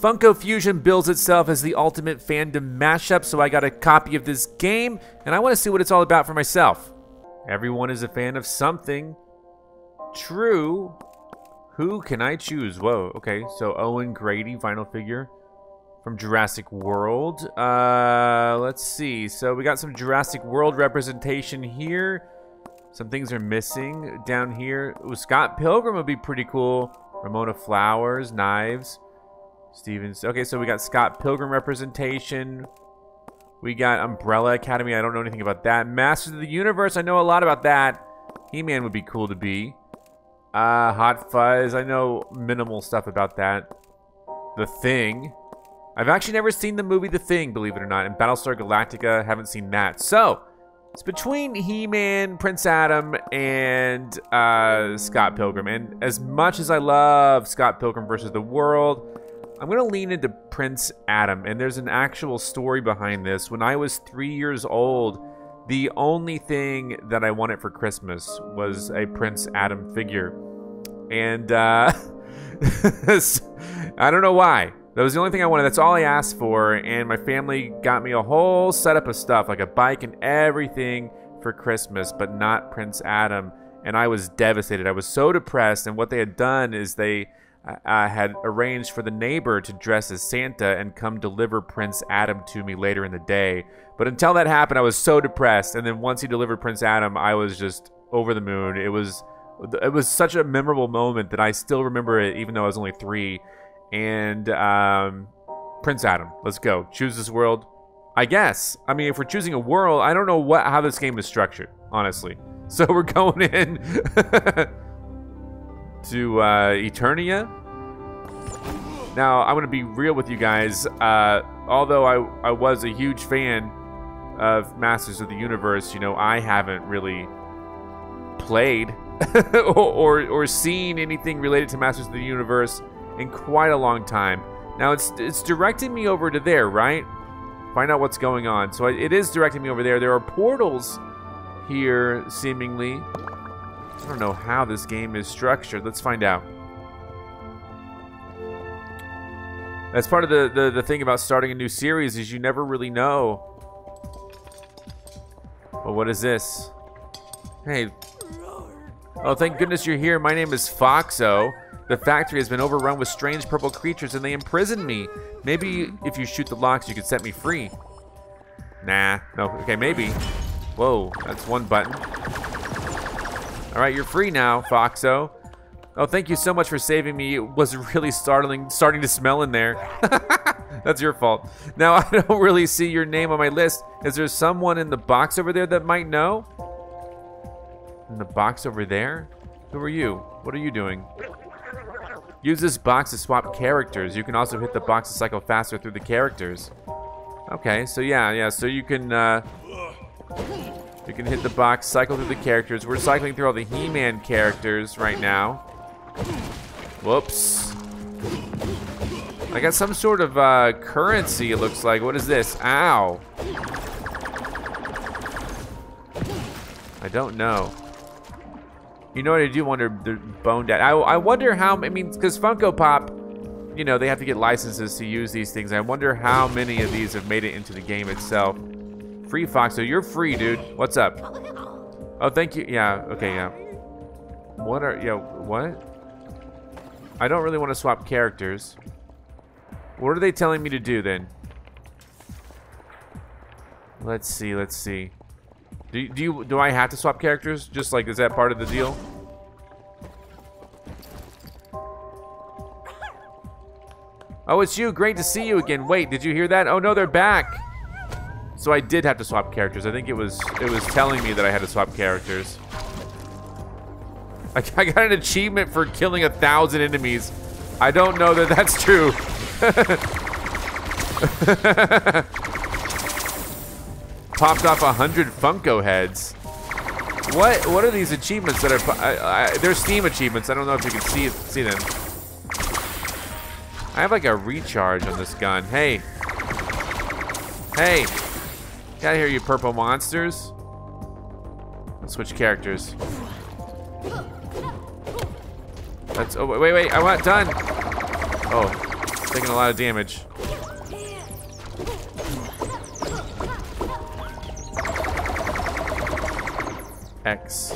Funko Fusion bills itself as the ultimate fandom mashup, so I got a copy of this game, and I want to see what it's all about for myself. Everyone is a fan of something. True. Who can I choose? Whoa, okay, so Owen Grady, vinyl figure from Jurassic World. Uh, let's see. So we got some Jurassic World representation here. Some things are missing down here. Ooh, Scott Pilgrim would be pretty cool. Ramona Flowers, knives. Stevens. Okay, so we got Scott Pilgrim representation. We got Umbrella Academy. I don't know anything about that. Masters of the Universe. I know a lot about that. He-Man would be cool to be. Uh, Hot Fuzz. I know minimal stuff about that. The Thing. I've actually never seen the movie The Thing, believe it or not. And Battlestar Galactica, haven't seen that. So, it's between He-Man, Prince Adam, and uh, Scott Pilgrim. And as much as I love Scott Pilgrim versus the World, I'm going to lean into Prince Adam, and there's an actual story behind this. When I was three years old, the only thing that I wanted for Christmas was a Prince Adam figure. And uh, I don't know why. That was the only thing I wanted. That's all I asked for. And my family got me a whole setup of stuff, like a bike and everything for Christmas, but not Prince Adam. And I was devastated. I was so depressed. And what they had done is they I had arranged for the neighbor to dress as Santa and come deliver Prince Adam to me later in the day. But until that happened, I was so depressed. And then once he delivered Prince Adam, I was just over the moon. It was it was such a memorable moment that I still remember it, even though I was only three. And um, Prince Adam, let's go. Choose this world. I guess. I mean, if we're choosing a world, I don't know what how this game is structured, honestly. So we're going in. to uh, Eternia. Now, I'm going to be real with you guys. Uh, although I, I was a huge fan of Masters of the Universe, you know, I haven't really played or, or, or seen anything related to Masters of the Universe in quite a long time. Now, it's, it's directing me over to there, right? Find out what's going on. So it is directing me over there. There are portals here, seemingly. I don't know how this game is structured. Let's find out. That's part of the, the, the thing about starting a new series is you never really know. Well, what is this? Hey. Oh, thank goodness you're here. My name is Foxo. The factory has been overrun with strange purple creatures and they imprisoned me. Maybe if you shoot the locks, you could set me free. Nah. No. Okay, maybe. Whoa, that's one button. All right, you're free now, Foxo. Oh, thank you so much for saving me. It was really startling, starting to smell in there. That's your fault. Now, I don't really see your name on my list. Is there someone in the box over there that might know? In the box over there? Who are you? What are you doing? Use this box to swap characters. You can also hit the box to cycle faster through the characters. Okay, so yeah, yeah, so you can, uh, you can hit the box, cycle through the characters. We're cycling through all the He-Man characters right now. Whoops. I got some sort of uh, currency, it looks like. What is this? Ow. I don't know. You know what I do wonder? The Bone. I, I wonder how, I mean, because Funko Pop, you know, they have to get licenses to use these things. I wonder how many of these have made it into the game itself. Free Foxo, you're free, dude. What's up? Oh, thank you. Yeah, okay, yeah. What are, yeah, what? I don't really want to swap characters. What are they telling me to do then? Let's see, let's see. Do, do you, do I have to swap characters? Just like, is that part of the deal? Oh, it's you. Great to see you again. Wait, did you hear that? Oh, no, they're back. So I did have to swap characters. I think it was it was telling me that I had to swap characters. I, I got an achievement for killing a thousand enemies. I don't know that that's true. Popped off a hundred Funko heads. What what are these achievements that are? I, I, they're Steam achievements. I don't know if you can see see them. I have like a recharge on this gun. Hey, hey. Of here, you purple monsters. Let's switch characters. Let's. Oh wait, wait! I want done. Oh, Taking a lot of damage. X.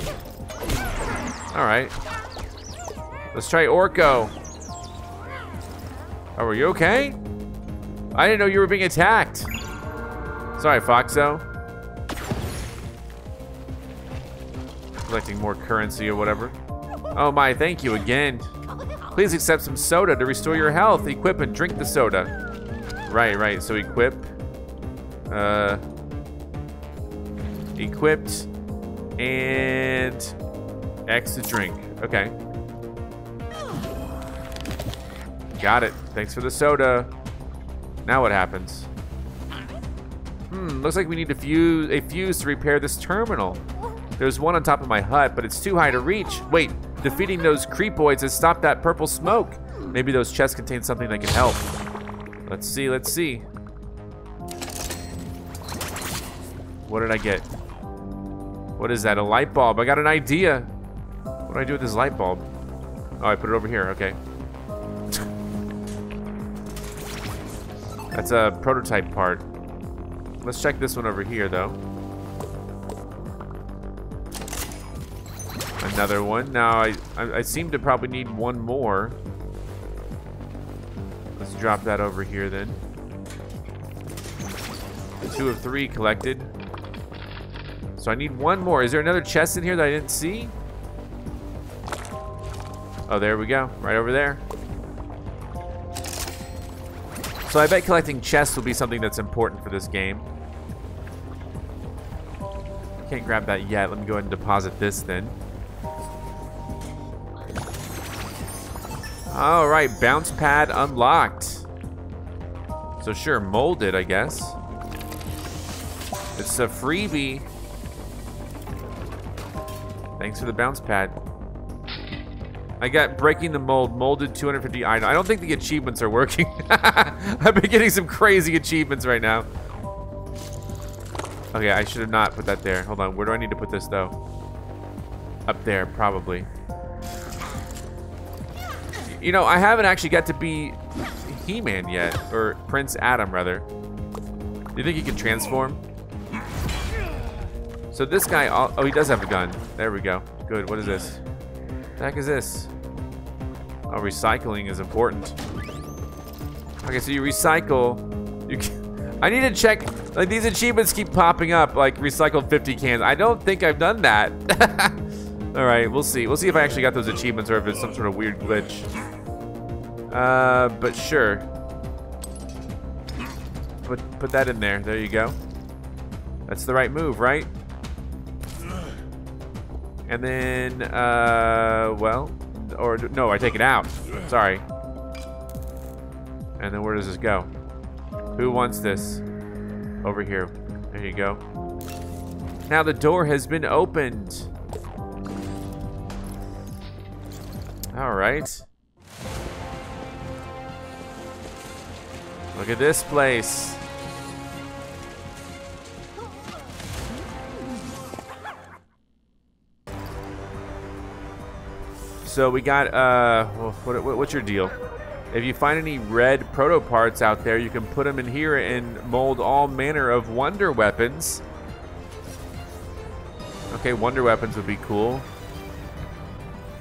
Alright. Let's try Orko. Oh, are you okay? I didn't know you were being attacked. Sorry, Foxo. Collecting more currency or whatever. Oh my, thank you again. Please accept some soda to restore your health. Equip and drink the soda. Right, right, so equip. Uh, equipped and X to drink. Okay. Got it. Thanks for the soda. Now what happens? Looks like we need a fuse, a fuse to repair this terminal. There's one on top of my hut, but it's too high to reach. Wait, defeating those creepoids has stopped that purple smoke. Maybe those chests contain something that can help. Let's see, let's see. What did I get? What is that, a light bulb? I got an idea. What do I do with this light bulb? Oh, I put it over here, okay. That's a prototype part. Let's check this one over here, though. Another one. Now, I, I, I, seem to probably need one more. Let's drop that over here, then. Two of three collected. So I need one more. Is there another chest in here that I didn't see? Oh, there we go. Right over there. So I bet collecting chests will be something that's important for this game. Can't grab that yet. Let me go ahead and deposit this then. All right, bounce pad unlocked. So sure, molded, I guess. It's a freebie. Thanks for the bounce pad. I got breaking the mold, molded 250 items. I don't think the achievements are working. I've been getting some crazy achievements right now. Okay, I should have not put that there. Hold on, where do I need to put this though? Up there, probably. You know, I haven't actually got to be He-Man yet, or Prince Adam rather. Do you think he can transform? So this guy, oh, he does have a gun. There we go. Good, what is this? the heck is this? Oh, recycling is important. Okay, so you recycle. You can, I need to check. Like these achievements keep popping up. Like recycled 50 cans. I don't think I've done that. All right, we'll see. We'll see if I actually got those achievements or if it's some sort of weird glitch. Uh, but sure. Put put that in there. There you go. That's the right move, right? And then, uh, well, or no, I take it out. Sorry. And then where does this go? Who wants this? Over here. There you go. Now the door has been opened. All right. Look at this place. So we got, uh, what, what, what's your deal? If you find any red proto parts out there, you can put them in here and mold all manner of wonder weapons. Okay, wonder weapons would be cool.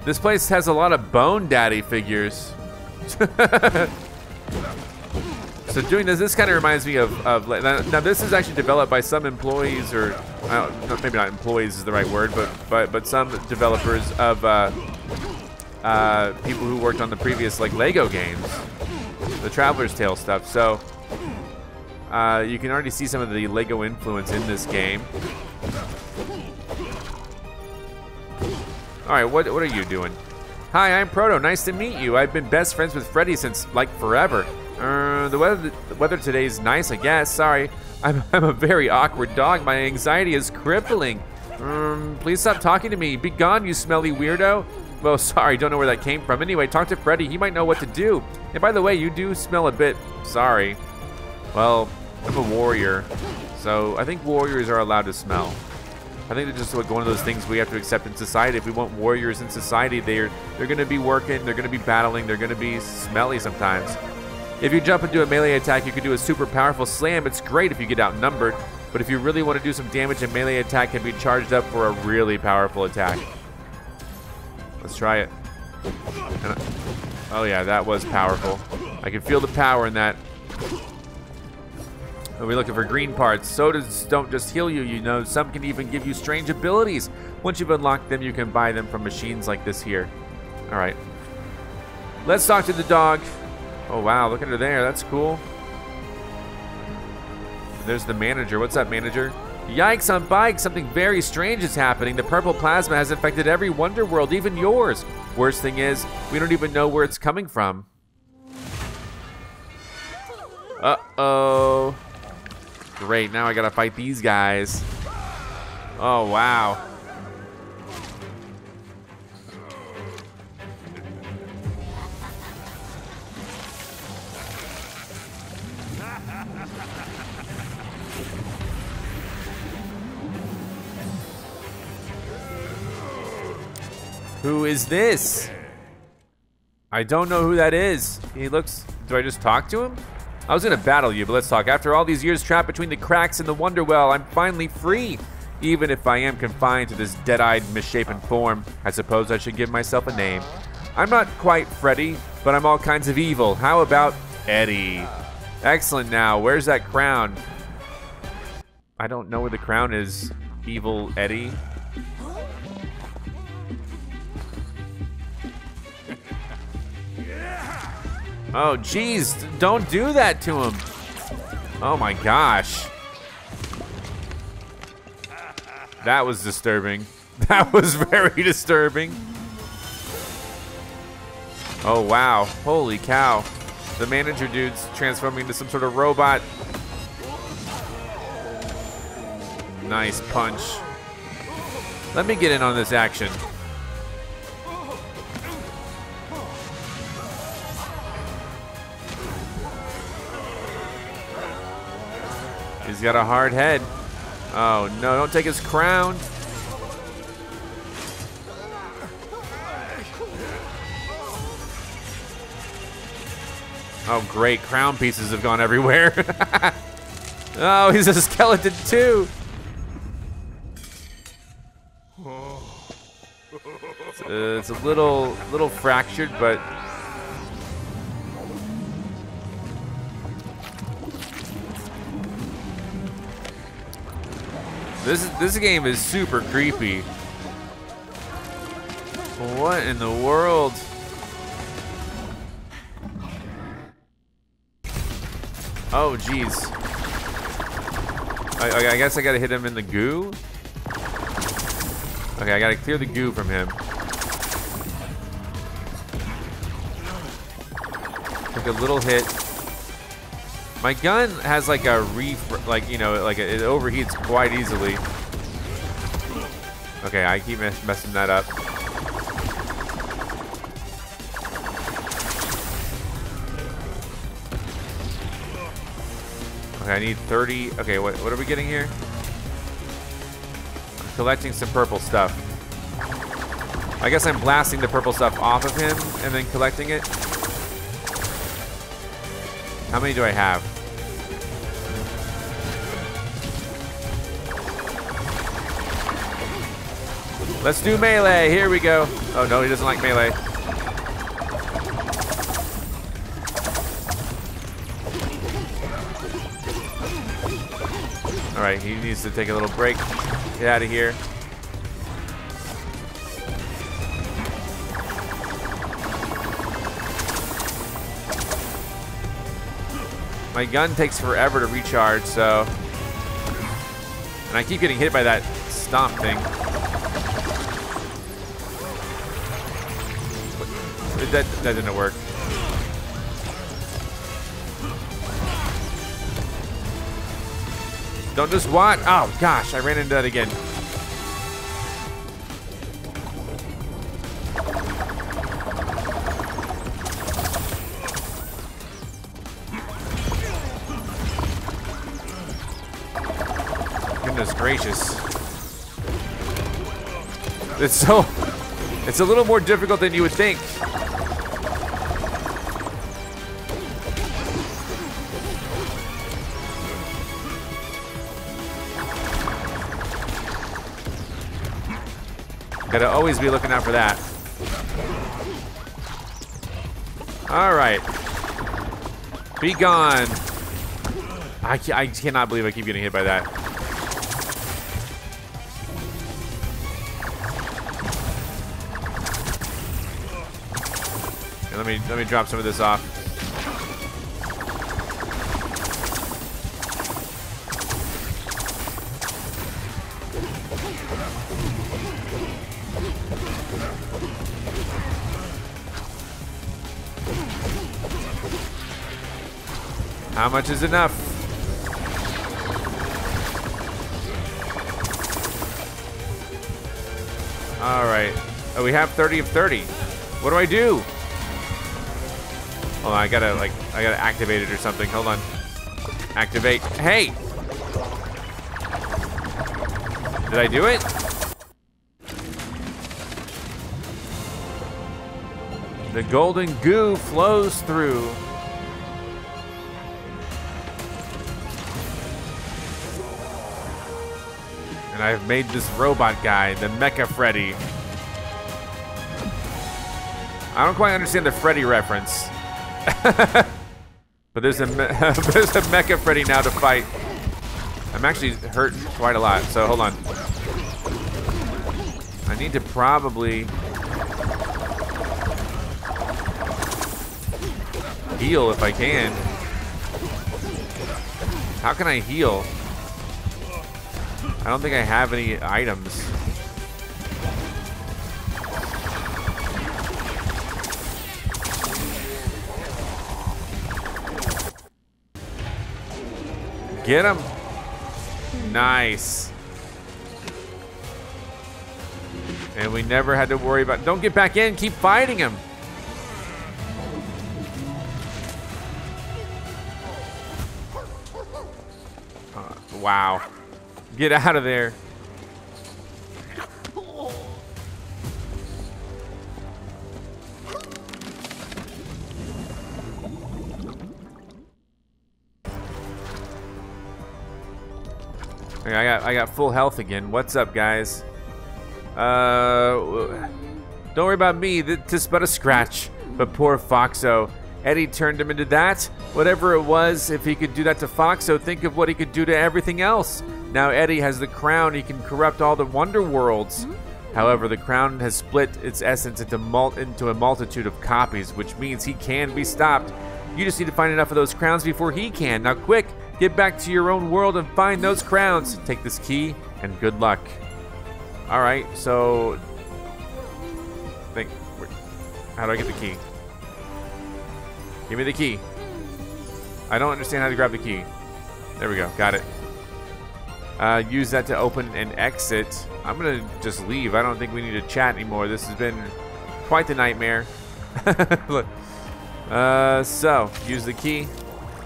This place has a lot of Bone Daddy figures. so doing this, this kind of reminds me of, of now, this is actually developed by some employees or maybe not employees is the right word, but but but some developers of uh, uh, people who worked on the previous like Lego games, the Traveller's Tales stuff. So uh, you can already see some of the Lego influence in this game. All right, what what are you doing? Hi, I'm Proto. Nice to meet you. I've been best friends with Freddy since like forever. Uh, the weather the weather today is nice, I guess. Sorry, I'm I'm a very awkward dog. My anxiety is crippling. Um, please stop talking to me. Be gone, you smelly weirdo. Well, sorry, don't know where that came from. Anyway, talk to Freddy. He might know what to do. And by the way, you do smell a bit sorry. Well, I'm a warrior, so I think warriors are allowed to smell. I think it's just like one of those things we have to accept in society. If we want warriors in society, they're they're going to be working, they're going to be battling, they're going to be smelly sometimes. If you jump into a melee attack, you can do a super powerful slam. It's great if you get outnumbered, but if you really want to do some damage, a melee attack can be charged up for a really powerful attack. Let's try it. oh yeah, that was powerful. I can feel the power in that. We're we looking for green parts? Sodas don't just heal you, you know. Some can even give you strange abilities. Once you've unlocked them, you can buy them from machines like this here. All right. Let's talk to the dog. Oh, wow. Look at her there. That's cool. There's the manager. What's up, manager? Yikes on bike. Something very strange is happening. The purple plasma has infected every Wonder World, even yours. Worst thing is, we don't even know where it's coming from. Uh-oh. Great, now I gotta fight these guys. Oh, wow. Who is this? I don't know who that is. He looks... Do I just talk to him? I was gonna battle you, but let's talk. After all these years trapped between the cracks in the Wonderwell, I'm finally free. Even if I am confined to this dead-eyed, misshapen form, I suppose I should give myself a name. I'm not quite Freddy, but I'm all kinds of evil. How about Eddie? Excellent now, where's that crown? I don't know where the crown is, evil Eddie. Oh, jeez. Don't do that to him. Oh, my gosh. That was disturbing. That was very disturbing. Oh, wow. Holy cow. The manager dude's transforming into some sort of robot. Nice punch. Let me get in on this action. He's got a hard head. Oh, no, don't take his crown. Oh, great. Crown pieces have gone everywhere. oh, he's a skeleton, too. It's, uh, it's a little, little fractured, but This this game is super creepy. What in the world? Oh, jeez. I, I, guess I gotta hit him in the goo? Okay, I gotta clear the goo from him. Take a little hit. My gun has like a ref, like, you know, like it overheats quite easily. Okay, I keep mess messing that up. Okay, I need 30. Okay, what, what are we getting here? I'm collecting some purple stuff. I guess I'm blasting the purple stuff off of him and then collecting it. How many do I have? Let's do melee. Here we go. Oh, no, he doesn't like melee. All right, he needs to take a little break. Get out of here. My gun takes forever to recharge, so... And I keep getting hit by that stomp thing. That, that didn't work. Don't just watch. Oh, gosh, I ran into that again. It's so... It's a little more difficult than you would think. Gotta always be looking out for that. Alright. Be gone. I, I cannot believe I keep getting hit by that. Me let me drop some of this off. How much is enough? All right. Oh, we have 30 of 30. What do I do? Hold on, I gotta like, I gotta activate it or something. Hold on. Activate. Hey! Did I do it? The golden goo flows through. And I've made this robot guy, the Mecha Freddy. I don't quite understand the Freddy reference. but there's a there's a Mecha Freddy now to fight. I'm actually hurt quite a lot, so hold on. I need to probably heal if I can. How can I heal? I don't think I have any items. Get him. Nice. And we never had to worry about... Don't get back in. Keep fighting him. Uh, wow. Get out of there. Got I got full health again. What's up, guys? Uh, don't worry about me. This but a scratch. But poor Foxo. Eddie turned him into that. Whatever it was, if he could do that to Foxo, think of what he could do to everything else. Now Eddie has the crown, he can corrupt all the wonder worlds. However, the crown has split its essence into, mul into a multitude of copies, which means he can be stopped. You just need to find enough of those crowns before he can. Now quick, get back to your own world and find those crowns. Take this key, and good luck. Alright, so... Think, how do I get the key? Give me the key. I don't understand how to grab the key. There we go, got it. Uh, use that to open and exit. I'm gonna just leave. I don't think we need to chat anymore. This has been quite the nightmare. Look. Uh, so, use the key.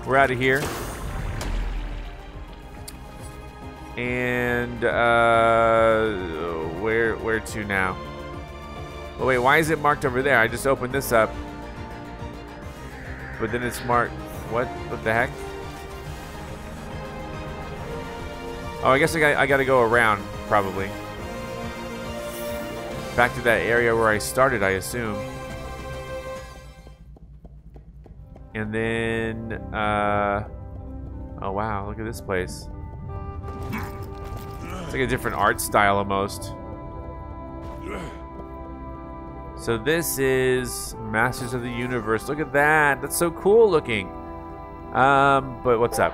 We're out of here. And, uh, where, where to now? Oh, wait, why is it marked over there? I just opened this up. But then it's marked, what, what the heck? Oh, I guess I got, I got to go around, probably. Back to that area where I started, I assume. And then, uh... Oh, wow, look at this place. It's like a different art style, almost. So this is Masters of the Universe. Look at that. That's so cool looking. Um, but what's up?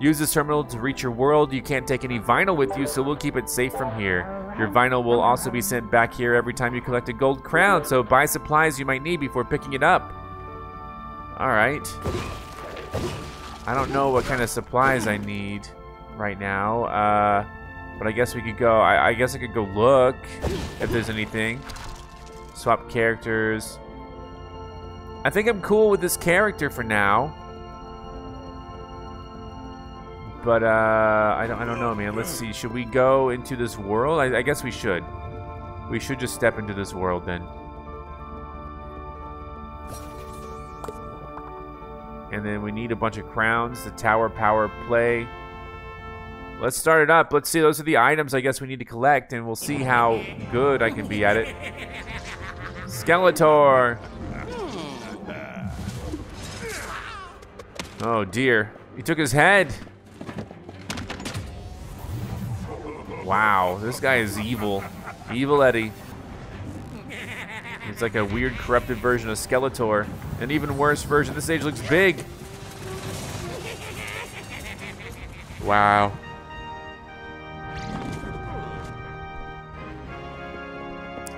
Use this terminal to reach your world. You can't take any vinyl with you, so we'll keep it safe from here. Your vinyl will also be sent back here every time you collect a gold crown, so buy supplies you might need before picking it up. Alright. I don't know what kind of supplies I need right now, uh, but I guess we could go, I, I guess I could go look if there's anything. Swap characters. I think I'm cool with this character for now. But uh, I don't, I don't know, man. Let's see. Should we go into this world? I, I guess we should. We should just step into this world then. And then we need a bunch of crowns. The tower power play. Let's start it up. Let's see. Those are the items I guess we need to collect, and we'll see how good I can be at it. Skeletor. Oh dear. He took his head. Wow, this guy is evil. Evil Eddie. He's like a weird corrupted version of Skeletor. An even worse version. This stage looks big. Wow.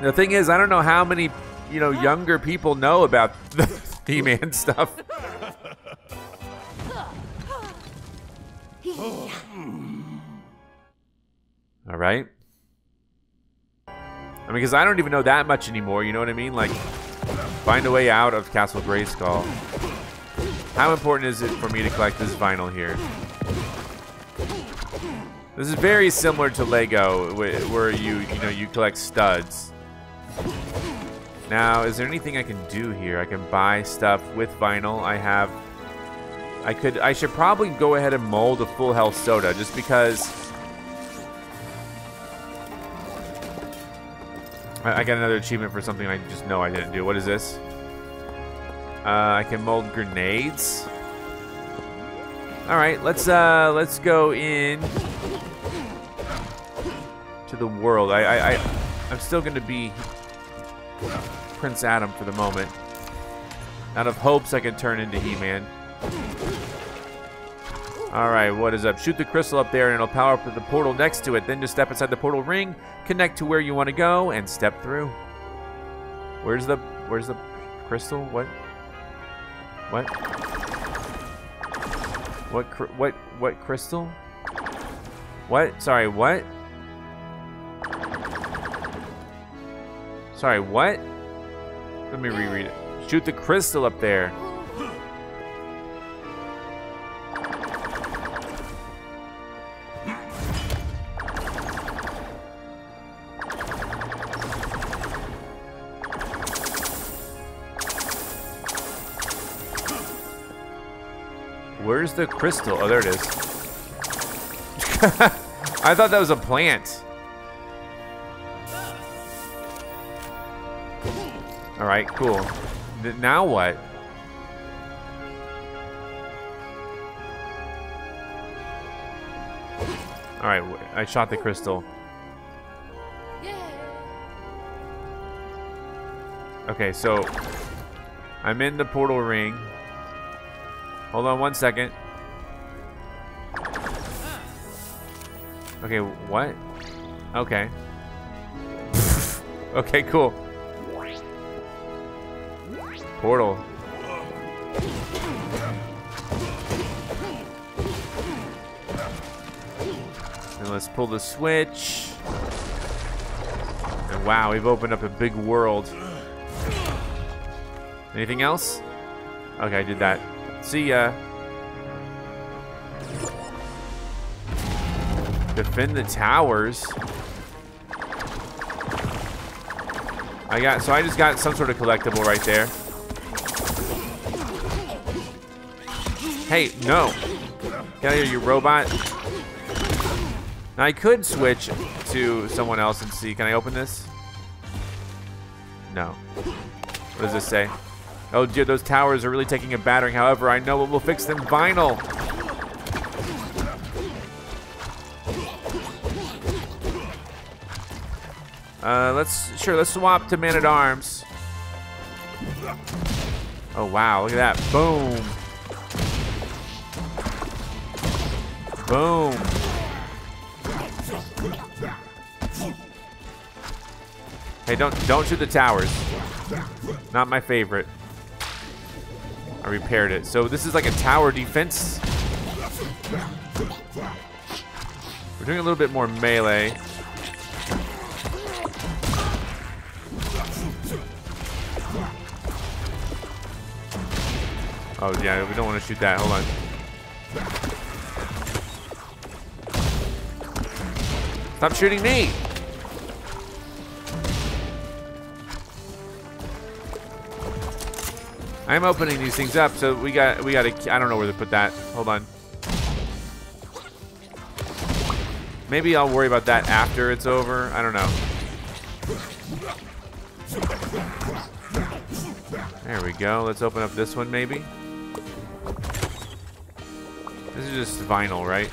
The thing is, I don't know how many, you know, younger people know about the He-Man stuff. All right. I mean, because I don't even know that much anymore, you know what I mean? Like, find a way out of Castle Grayskull. How important is it for me to collect this vinyl here? This is very similar to Lego, where you, you know, you collect studs. Now, is there anything I can do here? I can buy stuff with vinyl. I have... I could... I should probably go ahead and mold a full health soda, just because... I, I got another achievement for something I just know I didn't do. What is this? Uh, I can mold grenades. All right, let's uh, let's go in to the world. I, I, I I'm still gonna be Prince Adam for the moment. Out of hopes I can turn into He-Man. Alright, what is up? Shoot the crystal up there and it'll power up the portal next to it. Then just step inside the portal ring, connect to where you want to go, and step through. Where's the where's the crystal? What? What? What what what crystal? What? Sorry, what? Sorry, what? Let me reread it. Shoot the crystal up there. Where's the crystal? Oh, there it is. I thought that was a plant. All right, cool. now what? All right, I shot the crystal. Okay, so I'm in the portal ring. Hold on one second. Okay, what? Okay. okay, cool. Portal. And let's pull the switch. And wow, we've opened up a big world. Anything else? Okay, I did that. See ya. Defend the towers. I got, so I just got some sort of collectible right there. Hey, no. Get out here, you robot. Now, I could switch to someone else and see. Can I open this? No. What does this say? Oh dear, those towers are really taking a battering. However, I know what will fix them. Vinyl. Uh, let's, sure, let's swap to Man-at-Arms. Oh, wow, look at that. Boom. Boom. Hey, don't don't shoot the towers. Not my favorite. I repaired it. So this is like a tower defense. We're doing a little bit more melee. Oh yeah, we don't want to shoot that. Hold on. Stop shooting me! I'm opening these things up, so we got we got to I don't know where to put that. Hold on. Maybe I'll worry about that after it's over. I don't know. There we go. Let's open up this one, maybe. This is just vinyl, right?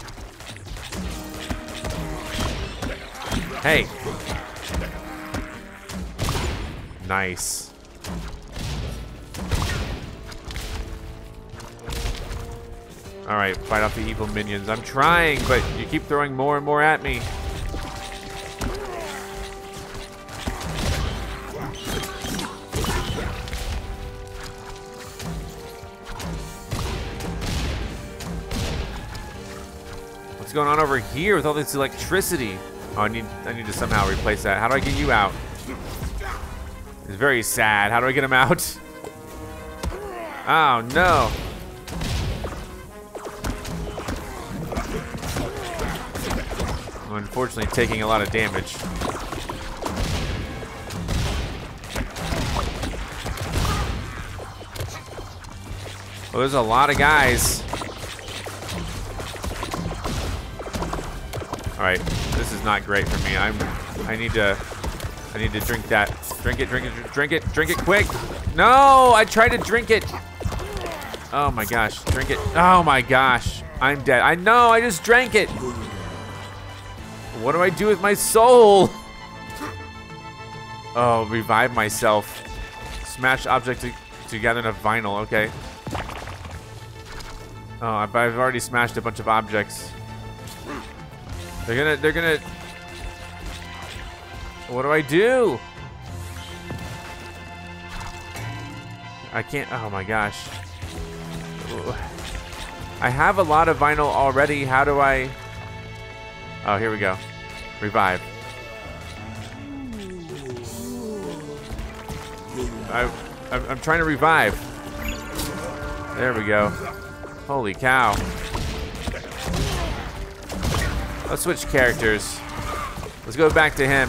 Hey. Nice. Alright, fight off the evil minions. I'm trying, but you keep throwing more and more at me. What's going on over here with all this electricity? Oh, I need I need to somehow replace that. How do I get you out? It's very sad. How do I get him out? Oh no. I'm unfortunately taking a lot of damage. Well, there's a lot of guys. All right, this is not great for me. I'm, I need to, I need to drink that. Drink it, drink it, drink it, drink it quick. No, I tried to drink it. Oh my gosh, drink it. Oh my gosh, I'm dead. I know, I just drank it. What do I do with my soul? Oh, revive myself. Smash object to together in a vinyl, okay. Oh, I've already smashed a bunch of objects. They're gonna, they're gonna... What do I do? I can't, oh my gosh. I have a lot of vinyl already. How do I... Oh, here we go. Revive. I, I'm I'm trying to revive. There we go. Holy cow. Let's switch characters. Let's go back to him.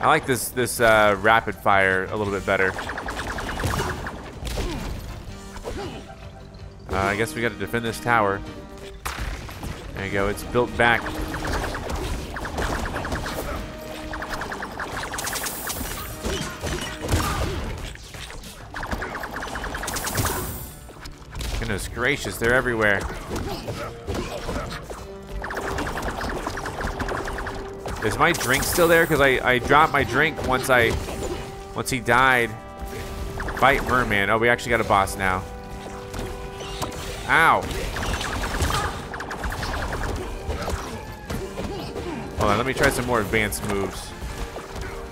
I like this this uh, rapid fire a little bit better. Uh, I guess we got to defend this tower. There you go. It's built back. Gracious, they're everywhere. Is my drink still there? Because I, I dropped my drink once I once he died. Fight Merman. Oh, we actually got a boss now. Ow. Hold on, let me try some more advanced moves.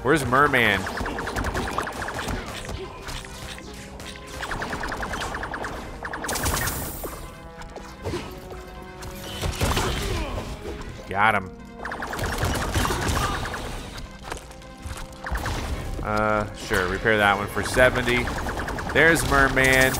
Where's Merman? Got him. Uh, sure, repair that one for 70. There's Merman.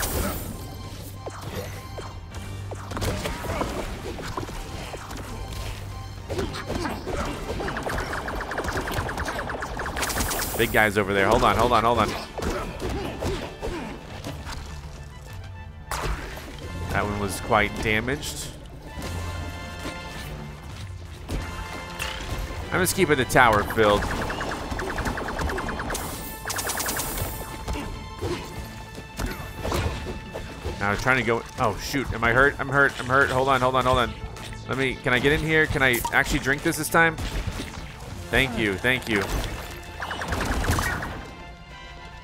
Big guy's over there. Hold on, hold on, hold on. That one was quite damaged. I'm just keeping the tower filled. Now I'm trying to go. Oh shoot! Am I hurt? I'm hurt. I'm hurt. Hold on. Hold on. Hold on. Let me. Can I get in here? Can I actually drink this this time? Thank you. Thank you.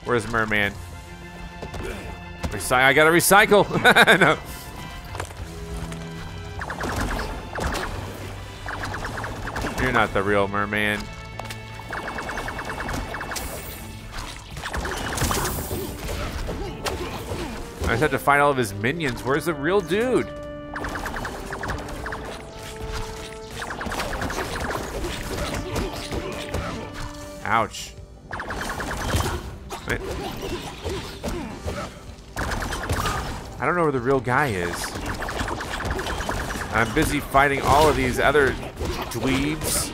Where's Merman? Recy I gotta recycle. no. You're not the real merman. I just had to find all of his minions. Where's the real dude? Ouch. Wait. I don't know where the real guy is. I'm busy fighting all of these other dweebs.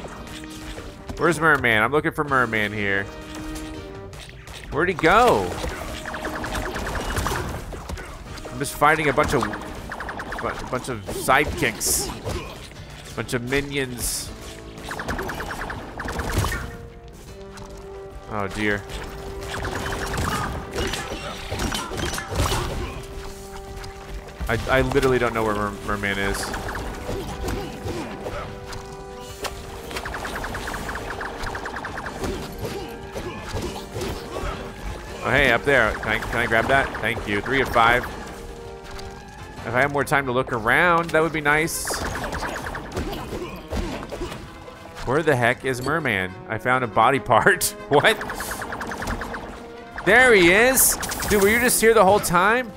Where's Merman? I'm looking for Merman here. Where'd he go? I'm just fighting a bunch of a bunch of sidekicks. A Bunch of minions. Oh dear. I, I literally don't know where Mer Merman is. Oh, hey, up there. Can I, can I grab that? Thank you. Three of five. If I had more time to look around, that would be nice. Where the heck is Merman? I found a body part. what? There he is. Dude, were you just here the whole time?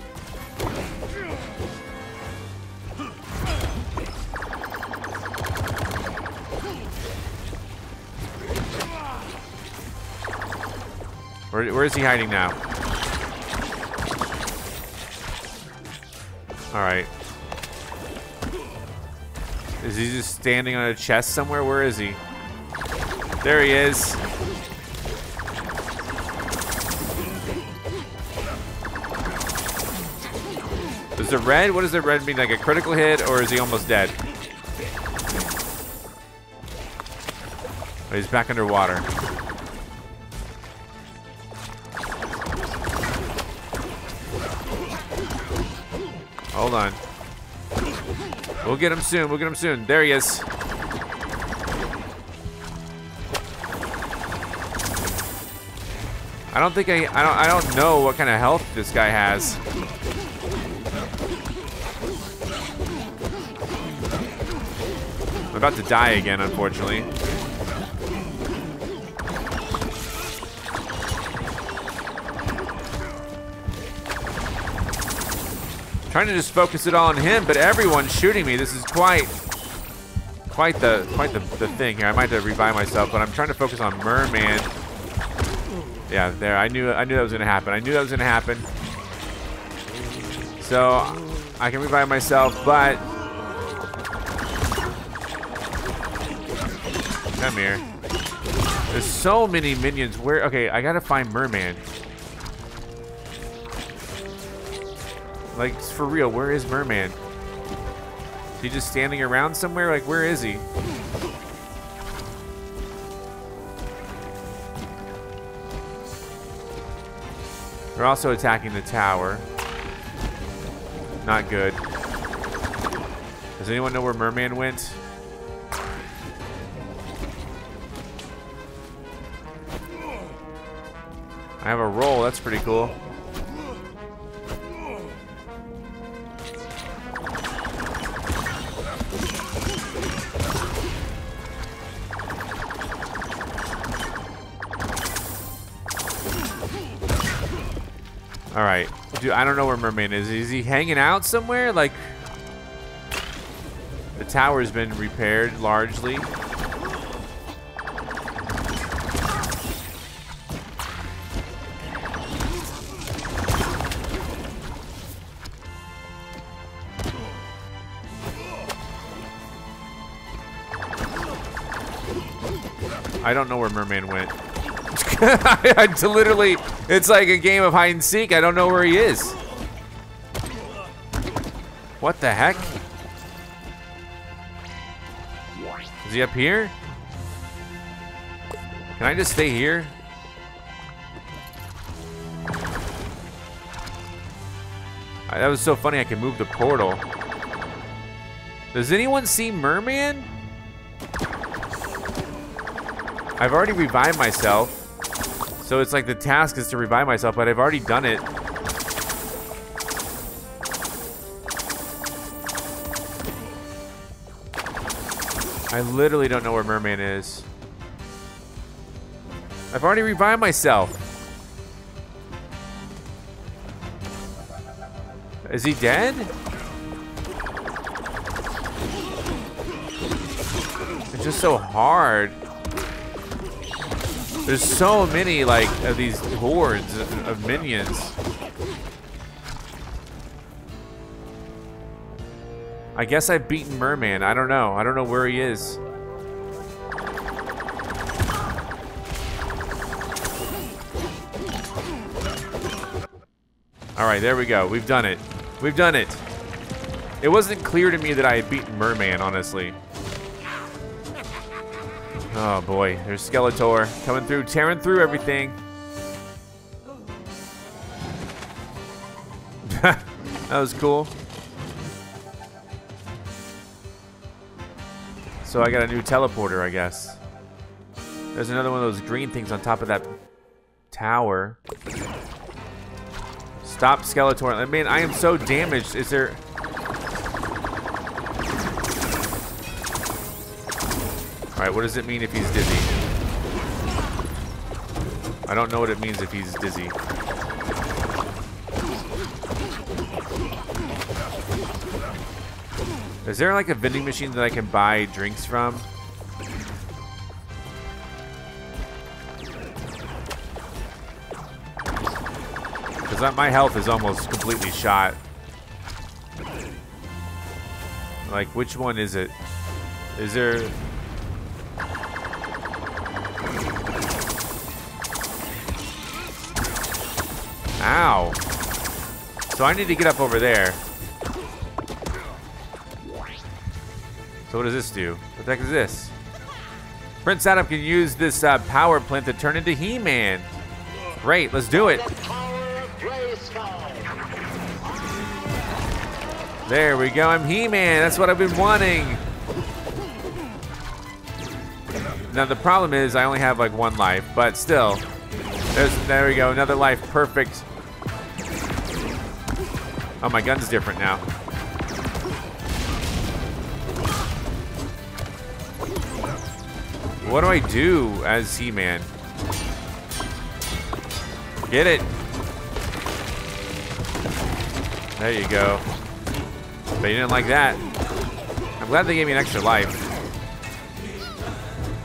Where, is he hiding now? Alright. Is he just standing on a chest somewhere? Where is he? There he is. Is the red? What does the red mean? Like a critical hit, or is he almost dead? Oh, he's back underwater. Hold on. We'll get him soon. We'll get him soon. There he is. I don't think I I don't I don't know what kind of health this guy has. I'm about to die again, unfortunately. Trying to just focus it all on him, but everyone's shooting me. This is quite, quite the, quite the, the thing here. I might have to revive myself, but I'm trying to focus on Merman. Yeah, there. I knew, I knew that was gonna happen. I knew that was gonna happen. So I can revive myself, but come here. There's so many minions. Where? Okay, I gotta find Merman. Like, for real, where is Merman? Is he just standing around somewhere? Like, where is he? They're also attacking the tower. Not good. Does anyone know where Merman went? I have a roll, that's pretty cool. Dude, I don't know where Merman is. Is he hanging out somewhere? Like, the tower's been repaired largely. I don't know where Merman went. I, literally, it's like a game of hide and seek. I don't know where he is. What the heck? Is he up here? Can I just stay here? That was so funny I can move the portal. Does anyone see Merman? I've already revived myself. So it's like the task is to revive myself, but I've already done it. I literally don't know where Merman is. I've already revived myself. Is he dead? It's just so hard. There's so many, like, of these hordes of minions. I guess I've beaten Merman. I don't know. I don't know where he is. All right, there we go. We've done it. We've done it. It wasn't clear to me that I had beaten Merman, honestly. Oh boy, there's Skeletor coming through, tearing through everything. that was cool. So I got a new teleporter, I guess. There's another one of those green things on top of that tower. Stop Skeletor. I mean, I am so damaged. Is there... Alright, what does it mean if he's dizzy? I don't know what it means if he's dizzy. Is there like a vending machine that I can buy drinks from? Because my health is almost completely shot. Like, which one is it? Is there... Ow. So I need to get up over there. So what does this do? What the heck is this? Prince Adam can use this uh, power plant to turn into He-Man. Great, let's do it. There we go, I'm He-Man. That's what I've been wanting. Now the problem is I only have like one life, but still. There's, there we go, another life, perfect. Oh, my gun's different now. What do I do as He-Man? Get it. There you go. But you didn't like that. I'm glad they gave me an extra life.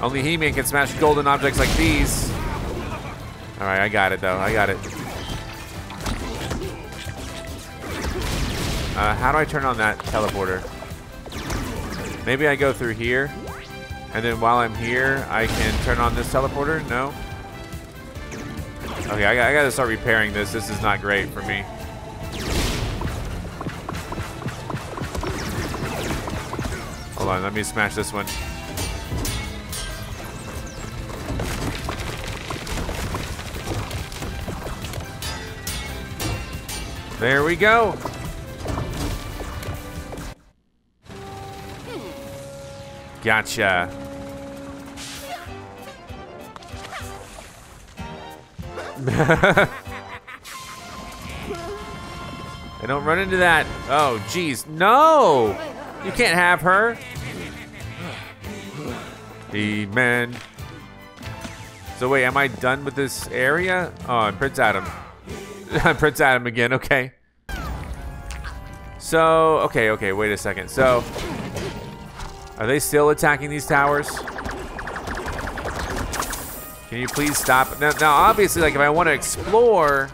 Only He-Man can smash golden objects like these. Alright, I got it though. I got it. Uh, how do I turn on that teleporter? Maybe I go through here. And then while I'm here, I can turn on this teleporter? No? Okay, I, I gotta start repairing this. This is not great for me. Hold on, let me smash this one. There we go. Gotcha. I don't run into that. Oh, jeez. No! You can't have her. Man. So wait, am I done with this area? Oh, I'm Prince Adam. I'm Prince Adam again, okay. So, okay, okay, wait a second. So, are they still attacking these towers? Can you please stop? Now, now, obviously, like, if I want to explore,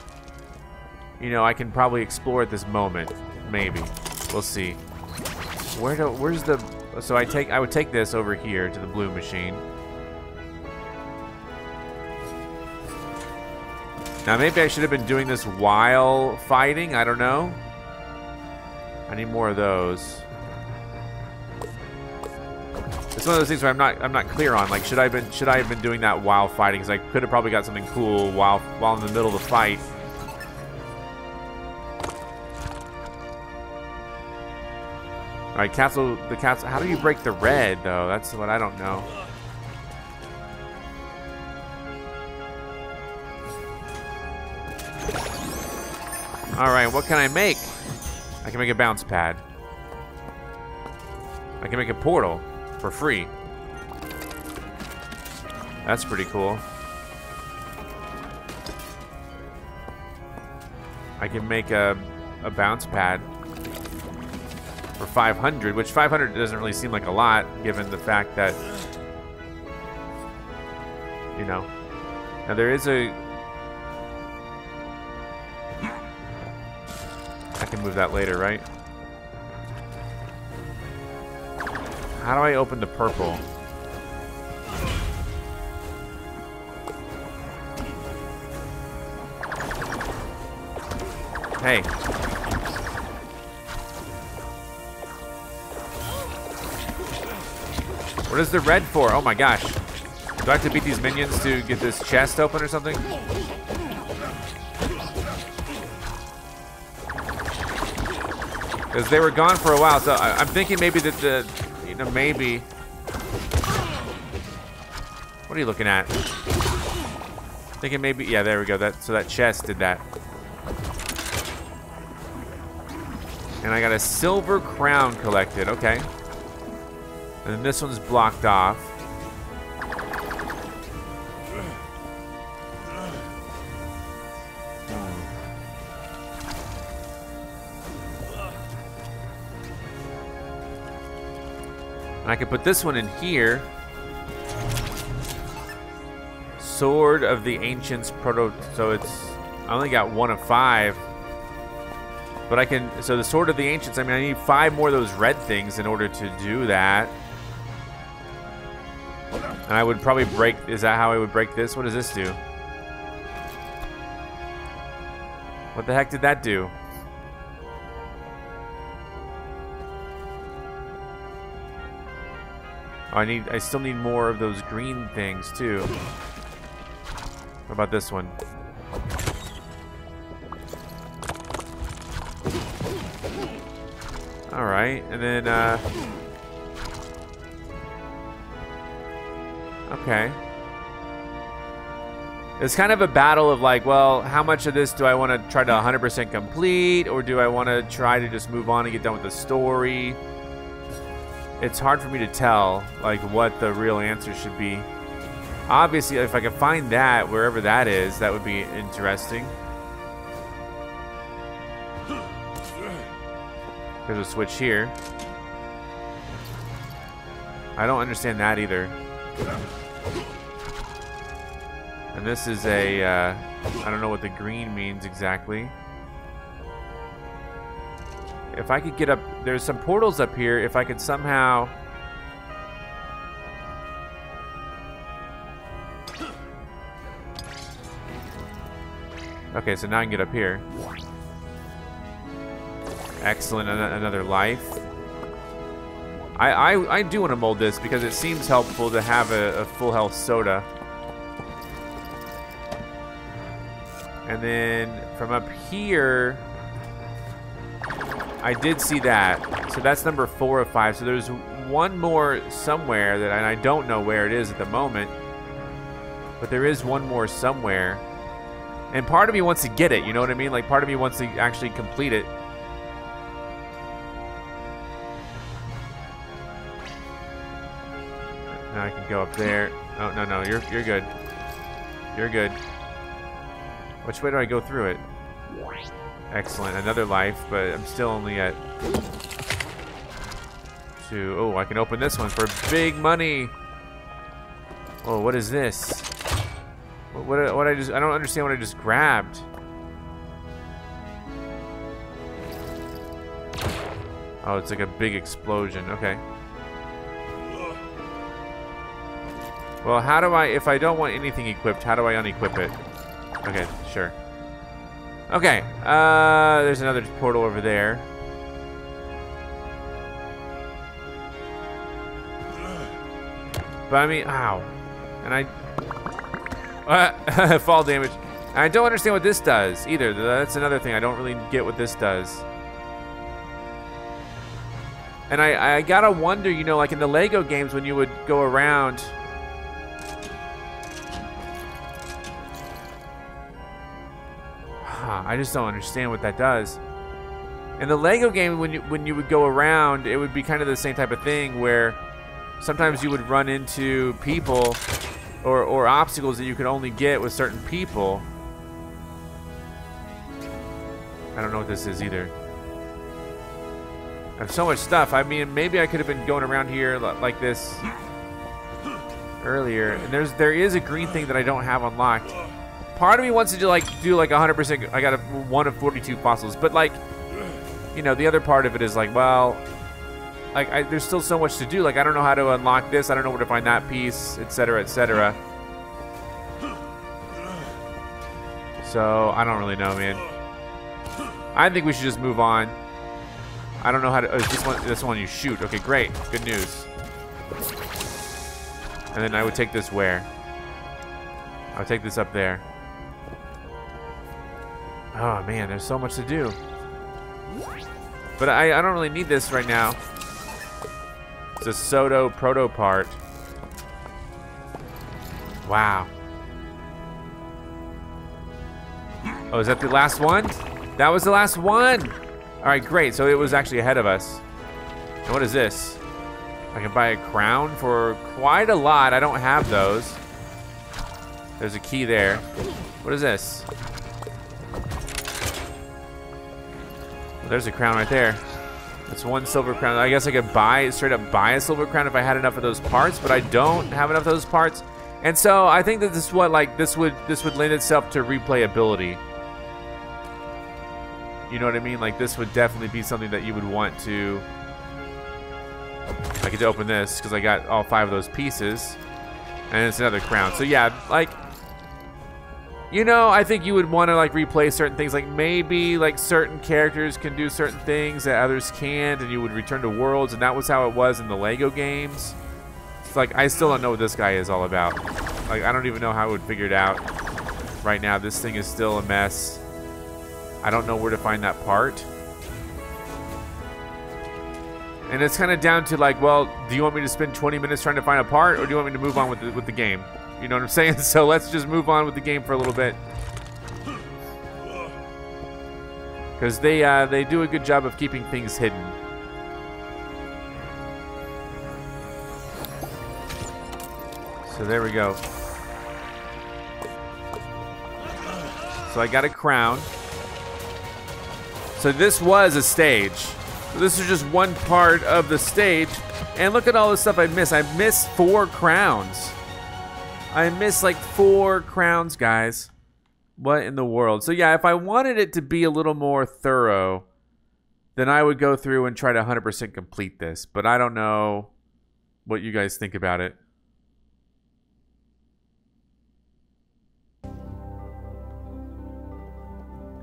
you know, I can probably explore at this moment. Maybe. We'll see. Where do, where's the... So I take, I would take this over here to the blue machine. Now, maybe I should have been doing this while fighting. I don't know. I need more of those. It's one of those things where I'm not I'm not clear on. Like, should I have been should I have been doing that while fighting? Because I could have probably got something cool while while in the middle of the fight. All right, castle. The castle. How do you break the red though? That's what I don't know. All right, what can I make? I can make a bounce pad. I can make a portal for free. That's pretty cool. I can make a, a bounce pad for 500, which 500 doesn't really seem like a lot, given the fact that, you know. Now there is a... I can move that later, right? How do I open the purple? Hey. What is the red for? Oh my gosh. Do I have to beat these minions to get this chest open or something? Because they were gone for a while, so I, am thinking maybe that the you know, maybe. What are you looking at? Thinking maybe, yeah, there we go. That so that chest did that. And I got a silver crown collected. Okay. And this one's blocked off. And I can put this one in here. Sword of the Ancients Proto... So it's... I only got one of five. But I can... So the Sword of the Ancients, I mean, I need five more of those red things in order to do that. And I would probably break... Is that how I would break this? What does this do? What the heck did that do? I need... I still need more of those green things, too. What about this one? Alright, and then, uh... Okay. It's kind of a battle of like, well, how much of this do I want to try to 100% complete, or do I want to try to just move on and get done with the story? It's hard for me to tell, like, what the real answer should be. Obviously, if I could find that, wherever that is, that would be interesting. There's a switch here. I don't understand that either. And this is a, uh, I don't know what the green means exactly. If I could get up, there's some portals up here. If I could somehow... Okay, so now I can get up here. Excellent, another life. I, I, I do want to mold this because it seems helpful to have a, a full health soda. And then from up here, I did see that. So that's number four of five. So there's one more somewhere that and I don't know where it is at the moment. But there is one more somewhere. And part of me wants to get it, you know what I mean? Like part of me wants to actually complete it. Now I can go up there. Oh, no, no, you're, you're good. You're good. Which way do I go through it? Excellent. Another life, but I'm still only at two. Oh, I can open this one for big money. Oh, what is this? What, what, what I just, I don't understand what I just grabbed. Oh, it's like a big explosion. Okay. Well, how do I, if I don't want anything equipped, how do I unequip it? Okay, sure. Okay, uh, there's another portal over there. But I mean, ow. And I... Uh, fall damage. I don't understand what this does either. That's another thing. I don't really get what this does. And I, I gotta wonder, you know, like in the Lego games when you would go around I just don't understand what that does. In the Lego game, when you when you would go around, it would be kind of the same type of thing where sometimes you would run into people or, or obstacles that you could only get with certain people. I don't know what this is either. I have so much stuff. I mean, maybe I could have been going around here like this earlier. And there's there is a green thing that I don't have unlocked part of me wants to do like do like 100%. I got a one of 42 fossils, but like, you know, the other part of it is like, well, like I, there's still so much to do. Like I don't know how to unlock this. I don't know where to find that piece, etc., etc. So I don't really know, man. I think we should just move on. I don't know how to. Oh, this one. This one you shoot. Okay, great. Good news. And then I would take this where? I would take this up there. Oh man, there's so much to do. But I, I don't really need this right now. It's a Soto proto part. Wow. Oh, is that the last one? That was the last one. All right, great. So it was actually ahead of us. And what is this? I can buy a crown for quite a lot. I don't have those. There's a key there. What is this? There's a crown right there. That's one silver crown. I guess I could buy, straight up buy a silver crown if I had enough of those parts, but I don't have enough of those parts. And so I think that this is what like this would this would lend itself to replayability. You know what I mean? Like this would definitely be something that you would want to I to open this because I got all five of those pieces. And it's another crown. So yeah, like you know, I think you would want to like replay certain things. Like maybe like certain characters can do certain things that others can't, and you would return to worlds, and that was how it was in the Lego games. It's like I still don't know what this guy is all about. Like I don't even know how I would figure it out right now. This thing is still a mess. I don't know where to find that part. And it's kind of down to like, well, do you want me to spend 20 minutes trying to find a part, or do you want me to move on with the, with the game? You know what I'm saying? So let's just move on with the game for a little bit. Because they, uh, they do a good job of keeping things hidden. So there we go. So I got a crown. So this was a stage. So this is just one part of the stage. And look at all the stuff I missed. I missed four crowns. I missed like four crowns, guys. What in the world? So yeah, if I wanted it to be a little more thorough, then I would go through and try to 100% complete this. But I don't know what you guys think about it.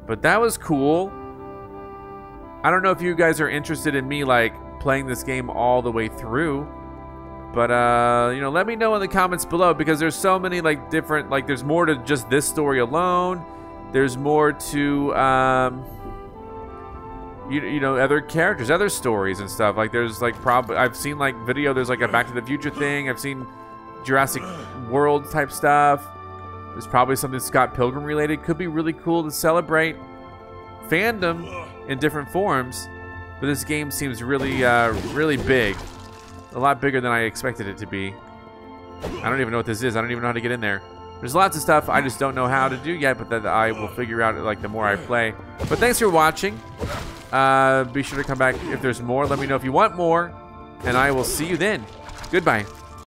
But that was cool. I don't know if you guys are interested in me like playing this game all the way through. But, uh, you know, let me know in the comments below because there's so many, like, different, like, there's more to just this story alone. There's more to, um, you, you know, other characters, other stories and stuff. Like, there's, like, probably, I've seen, like, video, there's, like, a Back to the Future thing. I've seen Jurassic World type stuff. There's probably something Scott Pilgrim related. Could be really cool to celebrate fandom in different forms. But this game seems really, uh, really big a lot bigger than I expected it to be. I don't even know what this is. I don't even know how to get in there. There's lots of stuff I just don't know how to do yet, but that I will figure out like the more I play. But thanks for watching. Uh, be sure to come back if there's more. Let me know if you want more, and I will see you then. Goodbye.